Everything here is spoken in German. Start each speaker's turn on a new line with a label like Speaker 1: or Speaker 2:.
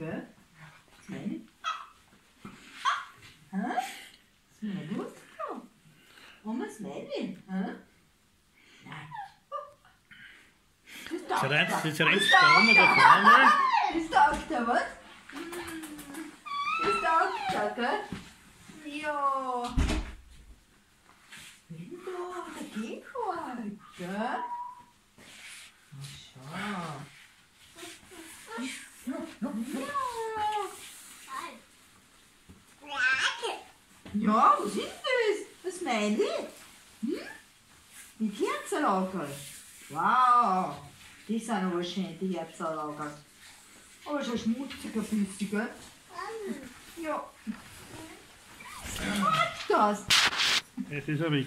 Speaker 1: Gell? Smelly? Hä? Smelly, was ist da? Oma Smelly? Hä?
Speaker 2: Jetzt rennt, jetzt rennt da oben da vorne.
Speaker 1: Das taugt er, was? Das taugt er, gell? Ja. Wenn da der Gecko halt, gell? Ja, was ist das? Das Meili? Hm? Mit Herzerlager. Wow, die sind aber schön, die Herzerlager. Aber schon schmutziger bisschen, gell? Ja. Was ist das?
Speaker 2: Jetzt ist er weg.